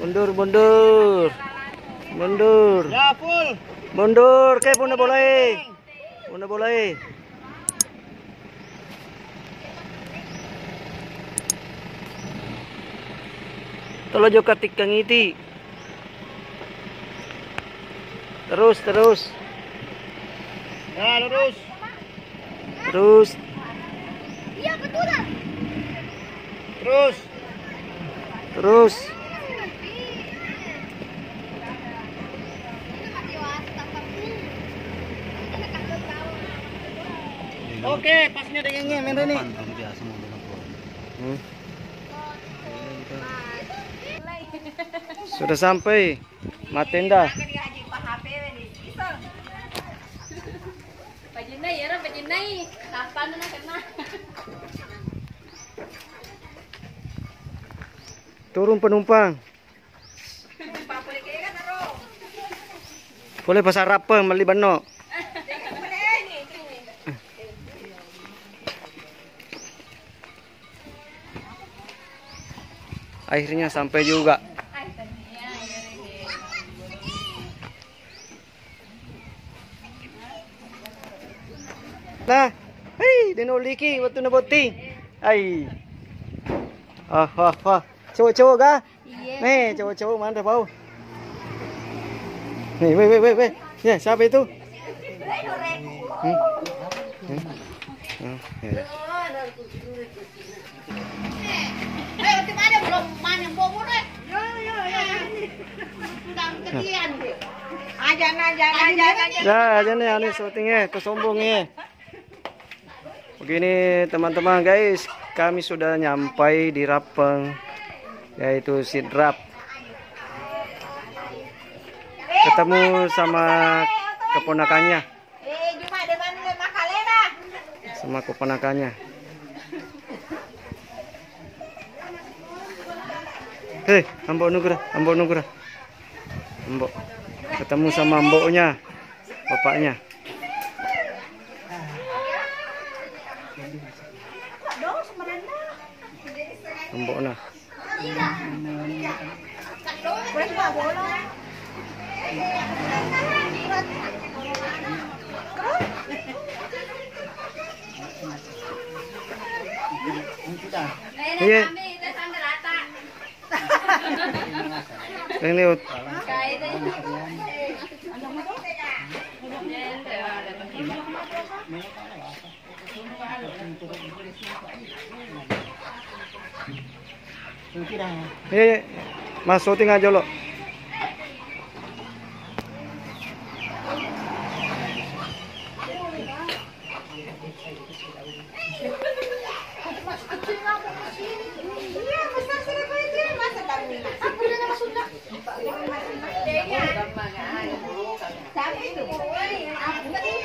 Mundur, mundur. Mundur. Ya, full. Mundur, kayak pun boleh. Pun boleh. Tolo jo katik kang iti. Terus, terus. Ya, lurus. Terus. Iya betulan. Terus. Terus. Oke, pasnya dengengnya, main ini. Hmm. Sudah sampai Matenda. Pajinay, ya pajinay. Kapan na kena? Turun penumpang. Boleh bahasa Arab mali bano. Akhirnya sampai juga. Nah, hei, dinuliki waktu na boti. Ay. Ah, ah, ah. Cowok-cowok kah? Iya. Nih, cowok-cowok mantap bau. Nih, weh, weh, weh, weh. Ya, siapa itu? Hmm? Hmm? Hmm, ya. Eh, Ya, aja nih, ini syutingnya, kesombongnya. Begini teman-teman guys, kami sudah nyampai di Rapeng, yaitu Sidrap. Ketemu sama keponakannya, sama keponakannya. Hei, Ambok Nugra, Ambok Nugra. Ambok. Ketemu sama mboknya, bapaknya. Bola. Iya. Yang liut. Iya, mas syuting aja lo. Iya, masa sila ko itu masa dami. Apa na naman sunda? Sabi itu. Apa tadi?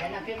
Kayaknya saya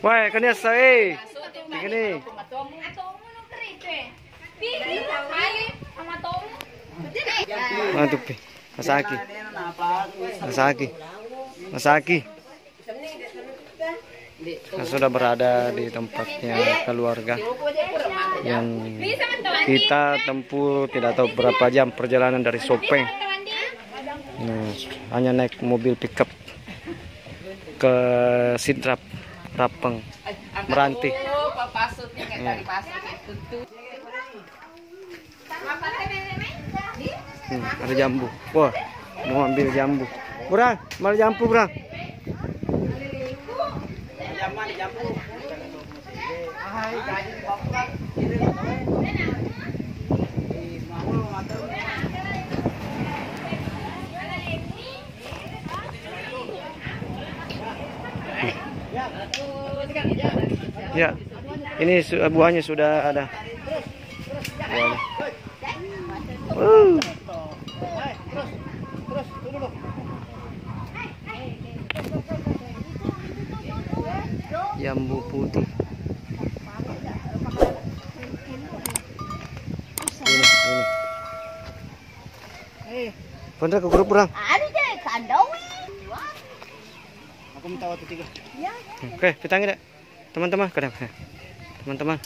Wah, kanya sa eh. Begini. Mantap. Masaki. Masaki. Masaki. Kita sudah berada di tempatnya keluarga yang kita tempuh tidak tahu berapa jam perjalanan dari Sopeng. Nah, hanya naik mobil pickup ke Sidrap, Rapeng, Meranti. Hmm, ada jambu. Wah, mau ambil jambu. Kurang, mal jambu, Bang. Ya. Ini su- buahnya sudah ada. Buahnya. Dulu. Jambu putih. Ini, ini. Eh, Pondra ke grup tiga. Oke, pitangin deh. Teman-teman, kadang. Teman-teman.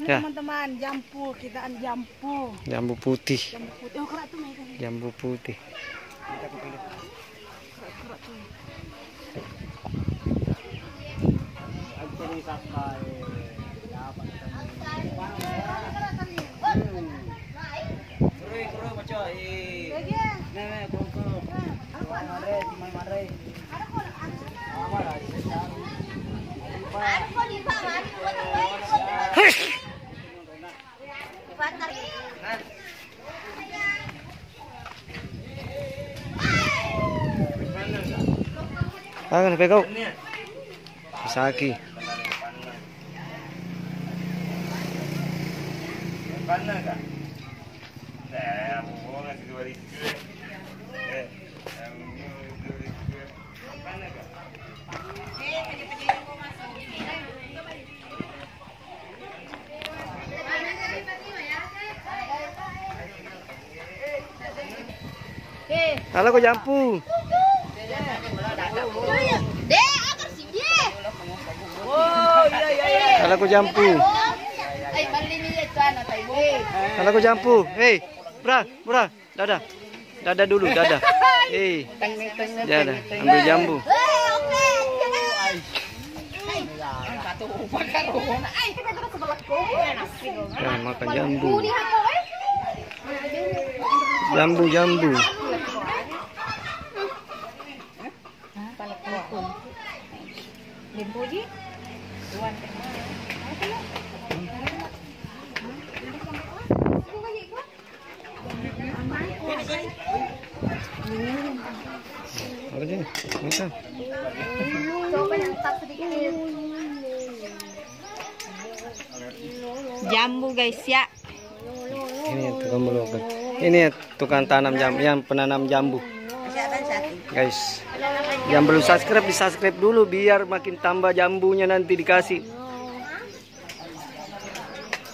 Ya, Teman-teman, jampu, kitaan jampu. jambu putih. Jampu putih. Oh, kerak tuh. Jambu putih. Minta aku pilih. Aku pilih sampai dapat Kurang, kurang macam eh. Nah, nah, kurang, kurang. Mare, timai mare. Awal lah, saya Ada kok di bawah, ada kok di bawah. Batar. Tangan, pegang. Saki. Halo kok jambu. Halo kok jambu. Ay, mali niya ito na tayo. Halo kok jambu. Hei, bra, bra, dada. Dada dulu, dada. Hei, dada. Ambil jambu. Eh, ko. Ya, makan jambu. Eh. Jambu, jambu. Limpuji. Apa sih? Bisa. Coba yang tak sedikit. Jambu guys ya. Ini tukang belokan. Ini tukang tanam jambu, yang penanam jambu. Guys, yang belum subscribe di subscribe dulu biar makin tambah jambunya nanti dikasih.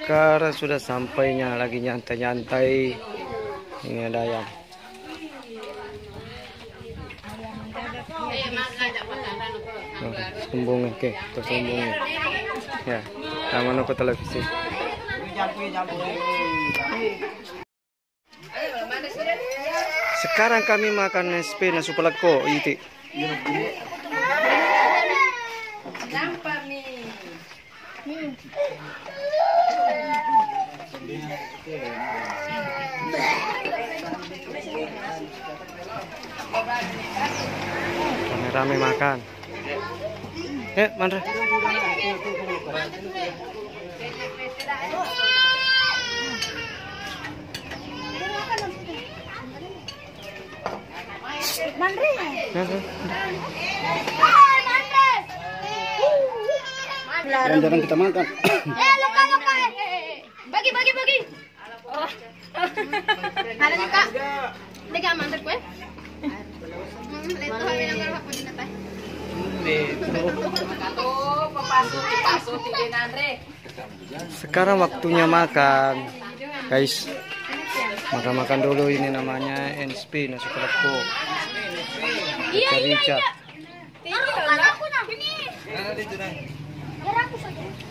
Sekarang sudah sampainya lagi nyantai-nyantai. Ini ada ayam. Sumbungnya, oke, tersumbungnya. Ya, nama ke televisi. Sekarang kami makan SP nasi pelako iti. Nampak nih. Rame-rame makan. Eh, Mandra. Mandri. Mandra. Dan jarang kita makan. Eh, luka luka. Bagi bagi bagi. Oh. Ada luka. Teka mantar ko eh. Leto kami nang hapon din na tayo. Katu papasok pasok din Andre. Sekarang waktunya makan. Guys. Makan-makan dulu ini namanya NSP nasi pelako. Iya iya iya. Aku na. Ini.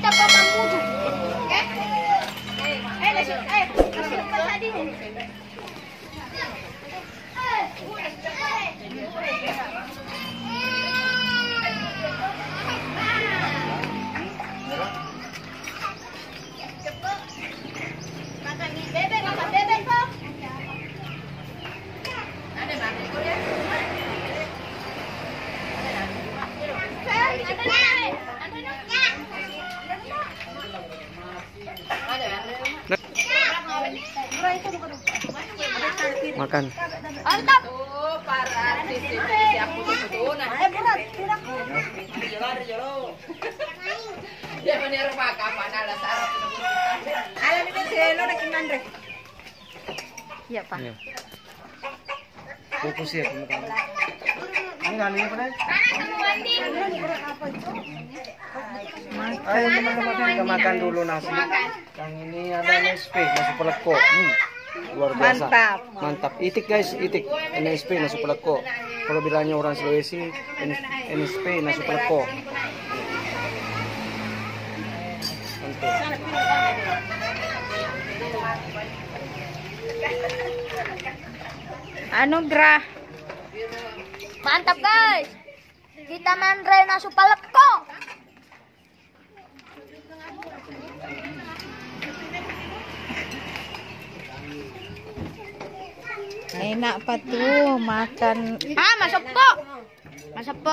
pa mamuju. Okay? Eh, eh, lepas tadi. Kinandre. Iya, Pak. Iya. Fokus ya. Ini kali ini pernah. Ayo teman-teman kita makan dulu nasi. Yang ini ada NSP nasi peleko. Hmm. Luar biasa. Mantap. Mantap. Itik guys, itik. NSP nasi peleko. Kalau bilangnya orang Sulawesi, NSP nasi peleko. Mantap. Anugerah. Mantap, guys. Kita main Rena Supaleko. Enak pa tuh makan. Ah, masuk po. Masuk po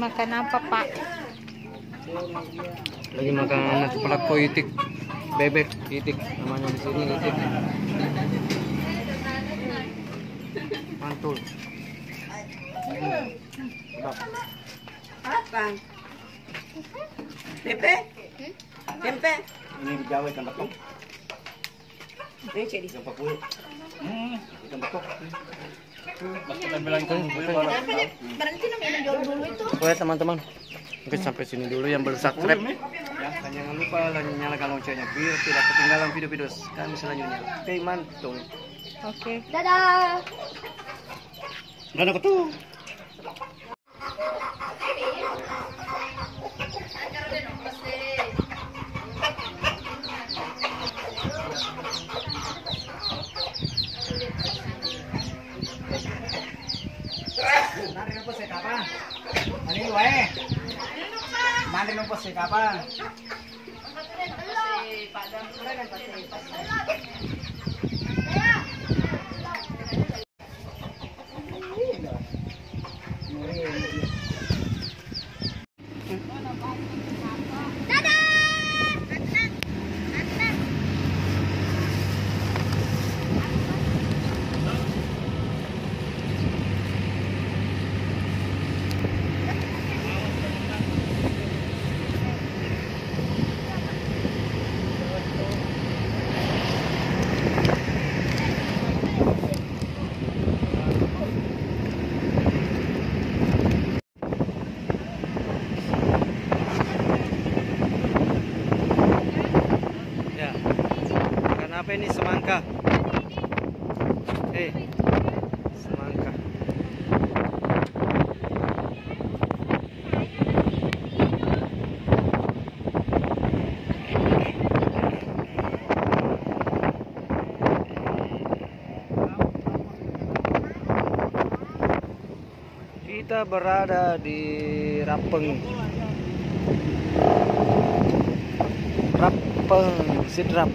makan apa, Pak? Lagi makan nasi pelako itik. Bebek itik namanya di sini itik. Mantul. Sedap. Apa? Tempe? Tempe? Ini di Jawa ikan betok. Ini jadi. Ikan pakuyo. Hmm, ikan betok. Berhenti dulu itu. Oke teman-teman, mungkin sampai sini dulu yang belum subscribe. Ya, dan jangan lupa nyalakan loncengnya biar tidak ketinggalan video-video kami selanjutnya. Oke, mantung. Oke. Dadah. Gana ko nang posek apa? Ya. Makan apa ini semangka? Eh, semangka. Kita berada di Rapeng. Rapeng Sidrap.